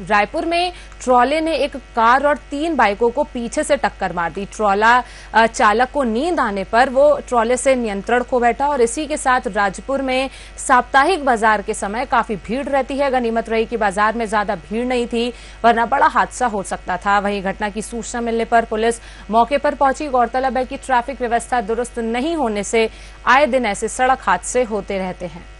रायपुर में ट्रॉले ने एक कार और तीन बाइकों को पीछे से टक्कर मार दी। ट्रॉला चालक को नींद आने पर वो ट्रॉले से नियंत्रण खो बैठा और इसी के साथ राजपुर में साप्ताहिक बाज़ार के समय काफ़ी भीड़ रहती है। गनीमत रही कि बाज़ार में ज़्यादा भीड़ नहीं थी, वरना बड़ा हादसा हो सकता था। वहीं घटना की सूचना मिलने पर पुलिस मौके पर पहुँची। गौरतलब है कि ट्रैफ़िक व्यवस्था दुरुस्त नहीं होने से आए दिन ऐसे सड़क हादसे होते रहते हैं।